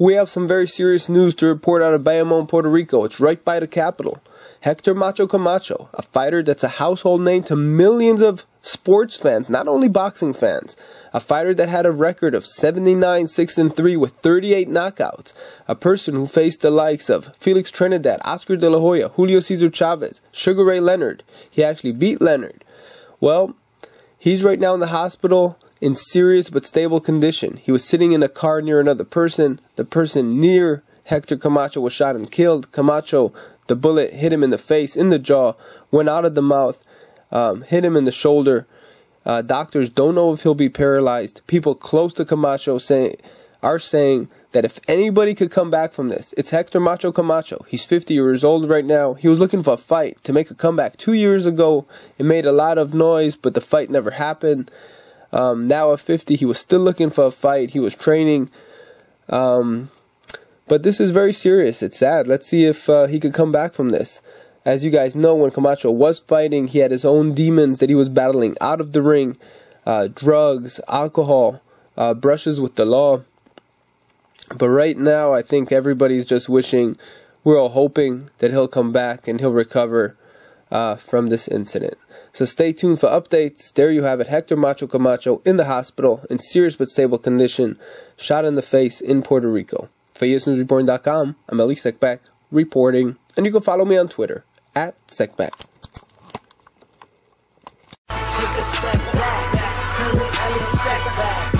We have some very serious news to report out of Bayamon, Puerto Rico. It's right by the capital. Hector Macho Camacho, a fighter that's a household name to millions of sports fans, not only boxing fans. A fighter that had a record of 79 6 and 3 with 38 knockouts. A person who faced the likes of Felix Trinidad, Oscar De La Hoya, Julio Cesar Chavez, Sugar Ray Leonard. He actually beat Leonard. Well, he's right now in the hospital in serious but stable condition. He was sitting in a car near another person. The person near Hector Camacho was shot and killed. Camacho the bullet hit him in the face, in the jaw, went out of the mouth, um, hit him in the shoulder. Uh, doctors don't know if he'll be paralyzed. People close to Camacho say, are saying that if anybody could come back from this, it's Hector Macho Camacho. He's 50 years old right now. He was looking for a fight to make a comeback two years ago. It made a lot of noise, but the fight never happened. Um, now at 50, he was still looking for a fight. He was training. Um, but this is very serious. It's sad. Let's see if uh, he could come back from this. As you guys know, when Camacho was fighting, he had his own demons that he was battling out of the ring uh, drugs, alcohol, uh, brushes with the law. But right now, I think everybody's just wishing, we're all hoping that he'll come back and he'll recover uh, from this incident. So stay tuned for updates. There you have it Hector Macho Camacho in the hospital in serious but stable condition, shot in the face in Puerto Rico. For ESNewsReporting.com, I'm Elise Seckbach reporting, and you can follow me on Twitter at Seckbach. Take a step back, cause it's Seckbach.